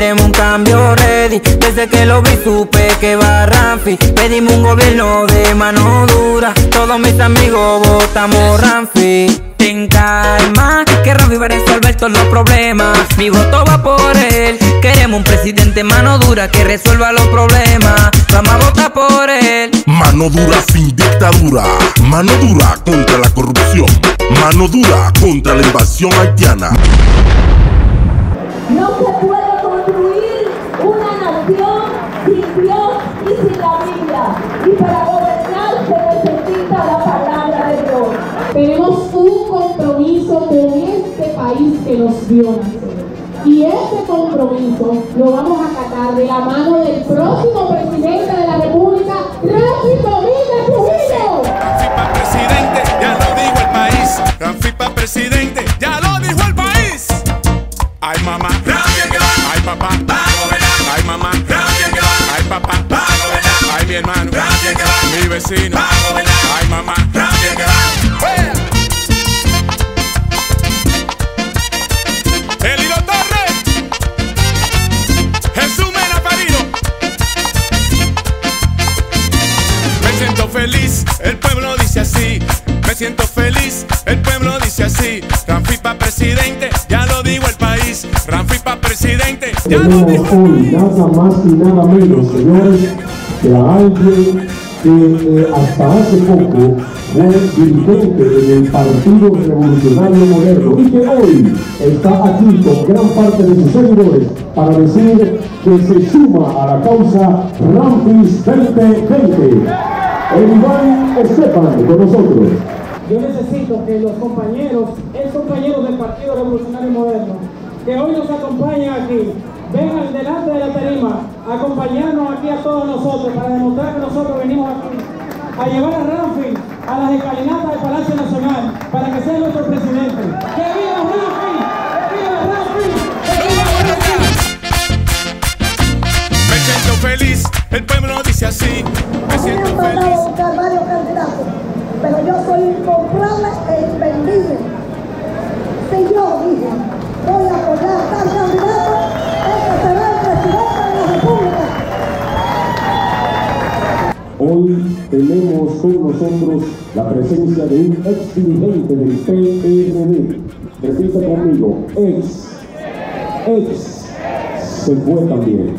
queremos un cambio ready. Desde que lo vi supe que va Ramfi. Pedimos un gobierno de mano dura. Todos mis amigos votamos Ramfi. Ten calma, que Ramfi va a resolver todos los problemas. Mi voto va por él. Queremos un presidente mano dura que resuelva los problemas. Vamos a votar por él. Mano dura sin dictadura. Mano dura contra la corrupción. Mano dura contra la invasión haitiana. No nación sin Dios y sin la Biblia. Y para gobernar se necesita la palabra de Dios. Tenemos un compromiso con este país que nos nacer. Y ese compromiso lo vamos a acatar de la mano del próximo presidente de la República, Rafi Domínguez Trujillo. Ranfipa presidente, ya lo dijo el país. Ranfipa presidente, ya lo dijo el país. Ay mamá, ay papá, mi vecino, ay mamá. ¡Fuera! Elio Torres, Jesús Mena Parido. Me siento feliz, el pueblo dice así. Me siento feliz, el pueblo dice así. Ranfipa presidente, ya lo dijo el país. Ranfipa presidente, ya lo el país. nada más y nada menos, señores, que a alguien que eh, hasta hace poco fue dirigente en el Partido Revolucionario Moderno y que hoy está aquí con gran parte de sus seguidores para decir que se suma a la causa Rampis 2020. El Iván Esteban con nosotros. Yo necesito que los compañeros, ex compañeros del Partido Revolucionario Moderno, que hoy nos acompañan aquí, vengan delante de la tarima, acompañarnos aquí a todos nosotros para demostrar que nosotros venimos a llevar a Ramfi a las escalinatas Hoy tenemos con nosotros la presencia de un ex dirigente del PRD. Repita conmigo, ex, ex, se fue también.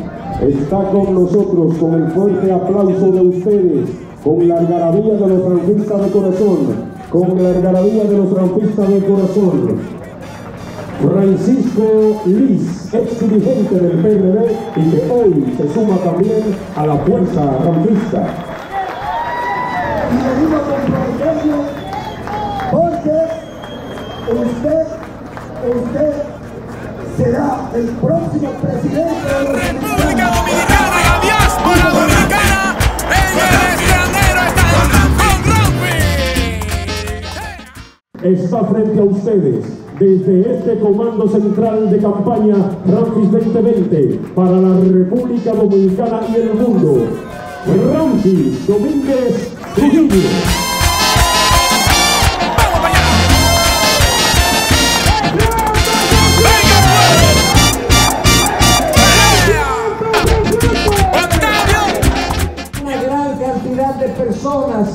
Está con nosotros con el fuerte aplauso de ustedes, con la algarabía de los franquistas de corazón, con la algarabía de los franquistas de corazón. Francisco Liz, ex dirigente del PRD y que hoy se suma también a la fuerza franquista. Y le digo porque usted, usted será el próximo presidente de los República. Dominicana y la diáspora dominicana en el extranjero está está frente a ustedes desde este Comando Central de Campaña Ramfis 2020 para la República Dominicana y el mundo. Ramfis Domínguez Una gran cantidad de personas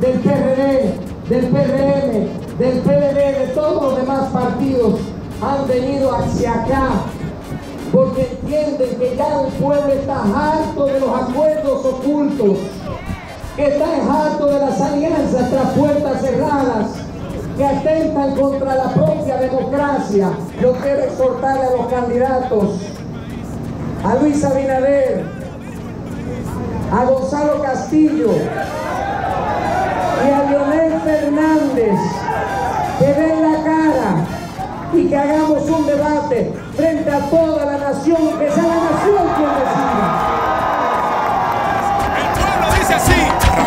del PRD, del PRM, del PLD, de todos los demás partidos han venido hacia acá porque entienden que ya el pueblo está harto de los acuerdos ocultos, que está harto de las alianzas tras puertas cerradas, que atentan contra la propia democracia. Yo quiero exhortarle a los candidatos, a Luis Abinader, a Gonzalo Castillo y a Leonel Fernández que den la cara y que hagamos un debate frente a toda la nación, que sea la nación quien decida. Dice así.